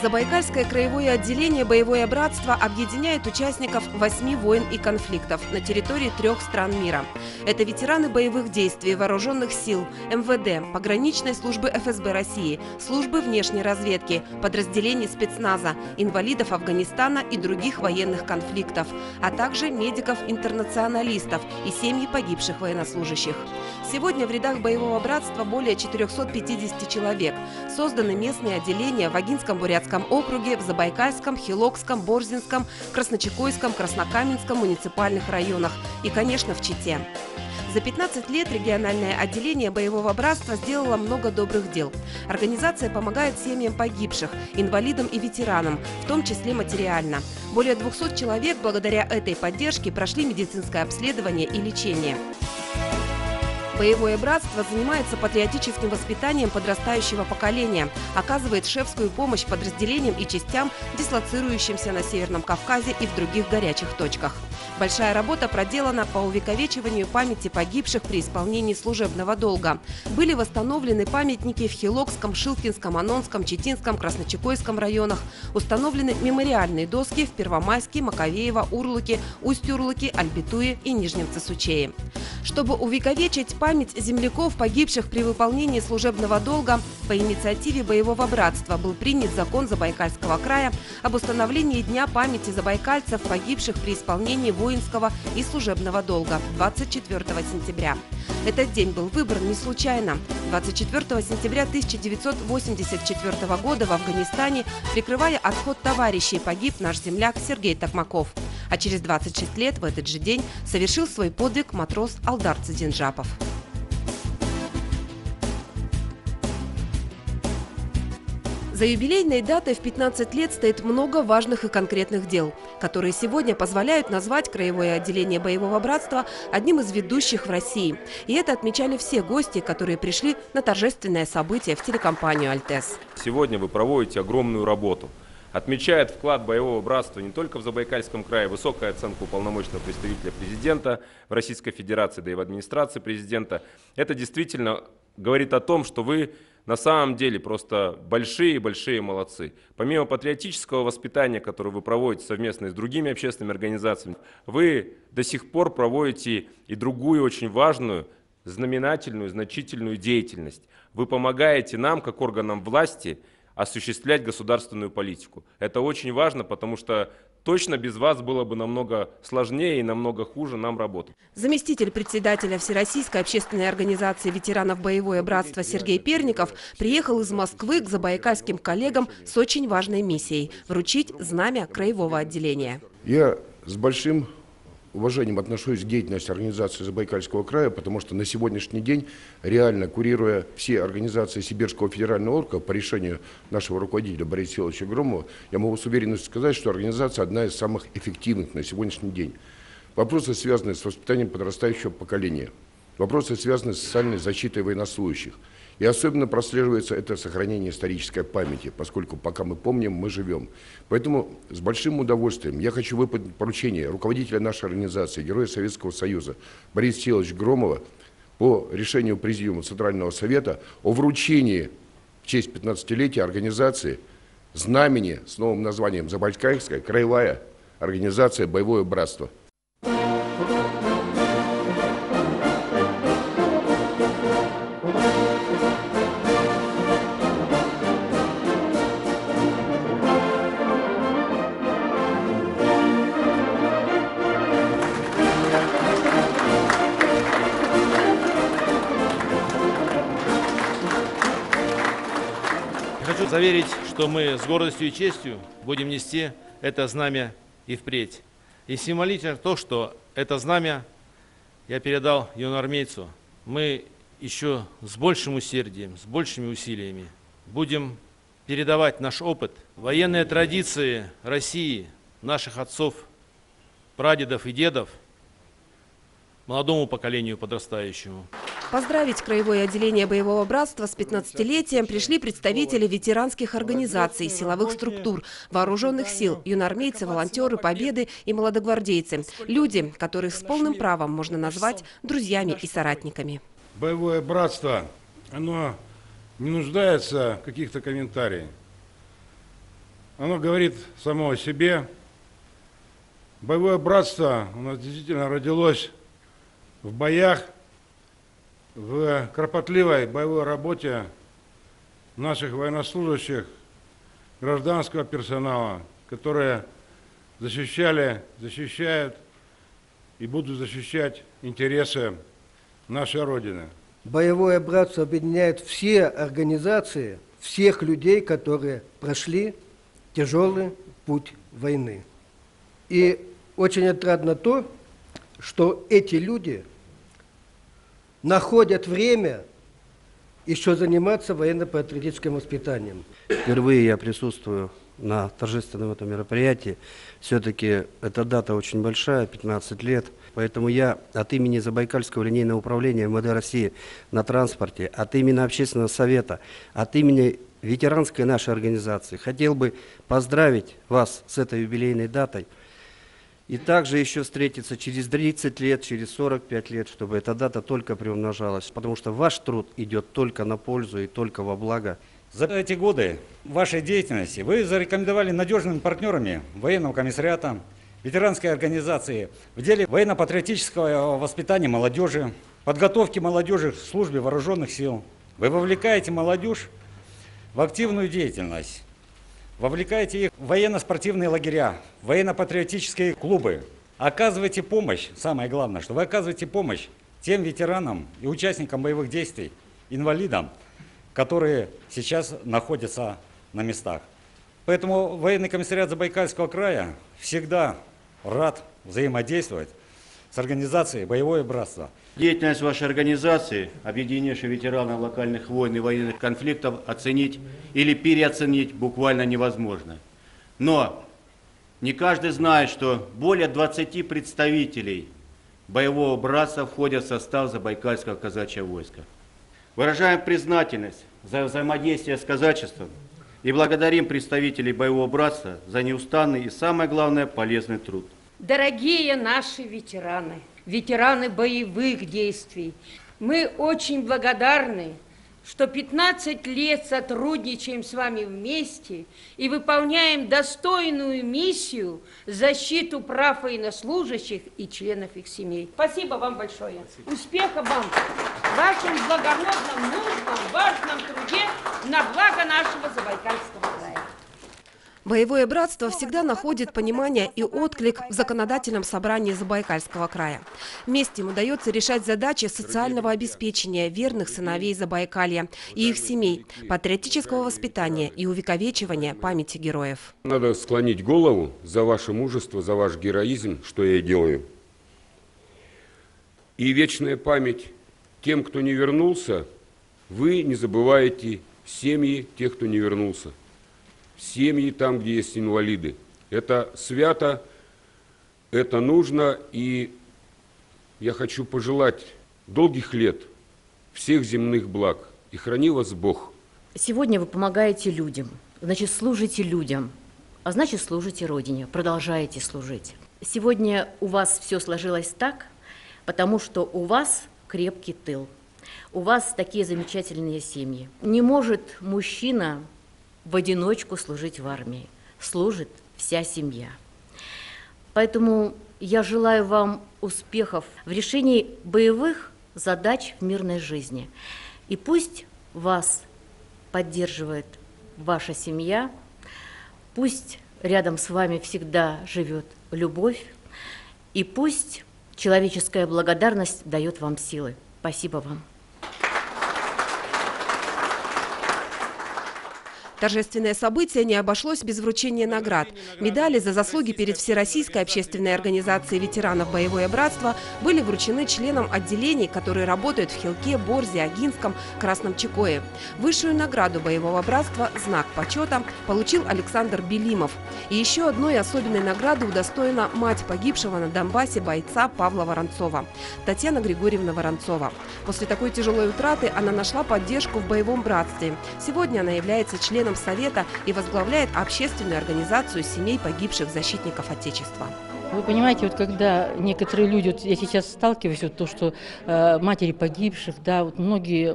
Забайкальское краевое отделение «Боевое братство» объединяет участников восьми войн и конфликтов на территории трех стран мира. Это ветераны боевых действий, вооруженных сил, МВД, пограничной службы ФСБ России, службы внешней разведки, подразделений спецназа, инвалидов Афганистана и других военных конфликтов, а также медиков-интернационалистов и семьи погибших военнослужащих. Сегодня в рядах боевого братства более 450 человек. Созданы местные отделения в Агинском-Бурятском округе, в Забайкальском, Хилокском, Борзинском, Красночекойском, Краснокаменском муниципальных районах и, конечно, в Чите. За 15 лет региональное отделение боевого братства сделало много добрых дел. Организация помогает семьям погибших, инвалидам и ветеранам, в том числе материально. Более 200 человек благодаря этой поддержке прошли медицинское обследование и лечение. Боевое братство занимается патриотическим воспитанием подрастающего поколения, оказывает шефскую помощь подразделениям и частям, дислоцирующимся на Северном Кавказе и в других горячих точках. Большая работа проделана по увековечиванию памяти погибших при исполнении служебного долга. Были восстановлены памятники в Хилокском, Шилкинском, Анонском, Читинском, Красночекойском районах. Установлены мемориальные доски в Первомайске, Маковеево, Урлыке, Усть-Урлыке, Альбитуе и Нижнем Цесучее. Чтобы увековечить память земляков, погибших при выполнении служебного долга, по инициативе Боевого братства был принят закон Забайкальского края об установлении Дня памяти забайкальцев, погибших при исполнении воинского и служебного долга 24 сентября. Этот день был выбран не случайно. 24 сентября 1984 года в Афганистане, прикрывая отход товарищей, погиб наш земляк Сергей Токмаков. А через 26 лет в этот же день совершил свой подвиг матрос Алдар Цидинжапов. За юбилейной датой в 15 лет стоит много важных и конкретных дел, которые сегодня позволяют назвать Краевое отделение боевого братства одним из ведущих в России. И это отмечали все гости, которые пришли на торжественное событие в телекомпанию «Альтес». Сегодня вы проводите огромную работу. Отмечает вклад боевого братства не только в Забайкальском крае, высокая оценка уполномоченного представителя президента в Российской Федерации, да и в администрации президента. Это действительно говорит о том, что вы на самом деле просто большие-большие молодцы. Помимо патриотического воспитания, которое вы проводите совместно с другими общественными организациями, вы до сих пор проводите и другую очень важную, знаменательную, значительную деятельность. Вы помогаете нам, как органам власти, осуществлять государственную политику. Это очень важно, потому что точно без вас было бы намного сложнее и намного хуже нам работать. Заместитель председателя Всероссийской общественной организации ветеранов боевое братство Сергей Перников приехал из Москвы к забайкальским коллегам с очень важной миссией – вручить знамя краевого отделения. Я с большим уважением отношусь к деятельности организации Забайкальского края, потому что на сегодняшний день, реально курируя все организации Сибирского федерального округа по решению нашего руководителя Бориса Силовича Громова, я могу с уверенностью сказать, что организация одна из самых эффективных на сегодняшний день. Вопросы, связанные с воспитанием подрастающего поколения, вопросы, связанные с социальной защитой военнослужащих – и особенно прослеживается это сохранение исторической памяти, поскольку пока мы помним, мы живем. Поэтому с большим удовольствием я хочу выполнить поручение руководителя нашей организации, Героя Советского Союза Бориса Силовича Громова по решению Президиума Центрального Совета о вручении в честь 15-летия организации знамени с новым названием Забайкальская краевая организация «Боевое братство». Что мы с гордостью и честью будем нести это знамя и впредь. И символично то, что это знамя я передал юноармейцу. Мы еще с большим усердием, с большими усилиями будем передавать наш опыт, военные традиции России, наших отцов, прадедов и дедов молодому поколению подрастающему. Поздравить Краевое отделение боевого братства с 15-летием пришли представители ветеранских организаций, силовых структур, вооруженных сил, юноармейцы, волонтеры, победы и молодогвардейцы. Люди, которых с полным правом можно назвать друзьями и соратниками. Боевое братство, оно не нуждается в каких-то комментариях. оно говорит само о себе. Боевое братство у нас действительно родилось в боях, в кропотливой боевой работе наших военнослужащих, гражданского персонала, которые защищали, защищают и будут защищать интересы нашей Родины. Боевое братство объединяет все организации, всех людей, которые прошли тяжелый путь войны. И очень отрадно то, что эти люди находят время еще заниматься военно-патриотическим воспитанием. Впервые я присутствую на торжественном этом мероприятии. Все-таки эта дата очень большая, 15 лет. Поэтому я от имени Забайкальского линейного управления МВД России на транспорте, от имени Общественного совета, от имени ветеранской нашей организации хотел бы поздравить вас с этой юбилейной датой – и также еще встретиться через 30 лет, через 45 лет, чтобы эта дата только приумножалась, потому что ваш труд идет только на пользу и только во благо. За эти годы вашей деятельности вы зарекомендовали надежными партнерами военного комиссариата, ветеранской организации в деле военно-патриотического воспитания молодежи, подготовки молодежи в службе вооруженных сил. Вы вовлекаете молодежь в активную деятельность Вовлекайте их в военно-спортивные лагеря, военно-патриотические клубы. Оказывайте помощь, самое главное, что вы оказываете помощь тем ветеранам и участникам боевых действий, инвалидам, которые сейчас находятся на местах. Поэтому военный комиссариат Забайкальского края всегда рад взаимодействовать с организацией «Боевое братство». Деятельность вашей организации, объединившей ветеранов локальных войн и военных конфликтов, оценить или переоценить буквально невозможно. Но не каждый знает, что более 20 представителей боевого братства входят в состав Забайкальского казачьего войска. Выражаем признательность за взаимодействие с казачеством и благодарим представителей боевого братства за неустанный и, самое главное, полезный труд. Дорогие наши ветераны, ветераны боевых действий, мы очень благодарны, что 15 лет сотрудничаем с вами вместе и выполняем достойную миссию защиту прав военнослужащих и членов их семей. Спасибо вам большое. Успехов вам в вашем благородном, нужном, важном труде на благо нашего Забайкальского. Боевое братство всегда находит понимание и отклик в законодательном собрании Забайкальского края. Вместе им удается решать задачи социального обеспечения верных сыновей Забайкалья и их семей, патриотического воспитания и увековечивания памяти героев. Надо склонить голову за ваше мужество, за ваш героизм, что я и делаю. И вечная память тем, кто не вернулся, вы не забываете семьи тех, кто не вернулся семьи там, где есть инвалиды. Это свято, это нужно, и я хочу пожелать долгих лет, всех земных благ, и храни вас Бог. Сегодня вы помогаете людям, значит, служите людям, а значит, служите Родине, продолжаете служить. Сегодня у вас все сложилось так, потому что у вас крепкий тыл, у вас такие замечательные семьи. Не может мужчина в одиночку служить в армии. Служит вся семья. Поэтому я желаю вам успехов в решении боевых задач в мирной жизни. И пусть вас поддерживает ваша семья, пусть рядом с вами всегда живет любовь, и пусть человеческая благодарность дает вам силы. Спасибо вам. Торжественное событие не обошлось без вручения наград. Медали за заслуги перед Всероссийской общественной организацией ветеранов «Боевое братство» были вручены членам отделений, которые работают в Хилке, Борзе, Агинском, Красном Чекое. Высшую награду «Боевого братства» «Знак почета» получил Александр Белимов. И еще одной особенной награды удостоена мать погибшего на Донбассе бойца Павла Воронцова, Татьяна Григорьевна Воронцова. После такой тяжелой утраты она нашла поддержку в боевом братстве. Сегодня она является членом членом Совета и возглавляет общественную организацию семей погибших защитников Отечества. Вы понимаете, вот когда некоторые люди, вот я сейчас сталкиваюсь, вот то, что э, матери погибших, да, вот многие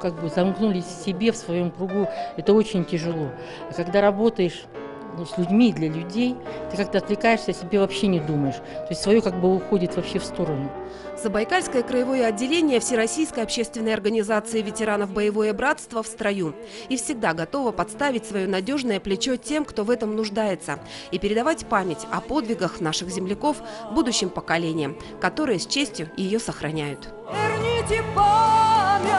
как бы замкнулись в себе, в своем кругу, это очень тяжело. А когда работаешь ну, с людьми, для людей, ты как-то отвлекаешься, о себе вообще не думаешь. То есть свое как бы уходит вообще в сторону. Забайкальское краевое отделение Всероссийской общественной организации ветеранов «Боевое братство» в строю. И всегда готово подставить свое надежное плечо тем, кто в этом нуждается. И передавать память о подвигах наших земляков будущим поколениям, которые с честью ее сохраняют. Верните память,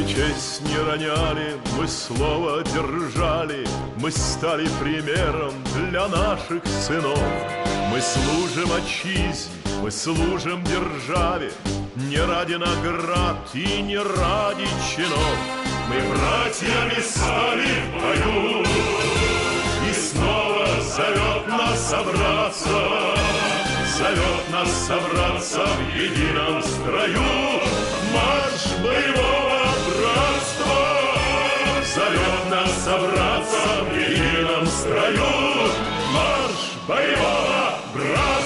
Мы честь не роняли, мы слово держали, Мы стали примером для наших сынов. Мы служим отчизне, мы служим державе, Не ради наград и не ради чинов. Мы братьями стали в бою, И снова зовет нас собраться, Зовет нас собраться в едином строю. Марш боевого нам собраться в едином строю. Марш боевого брата!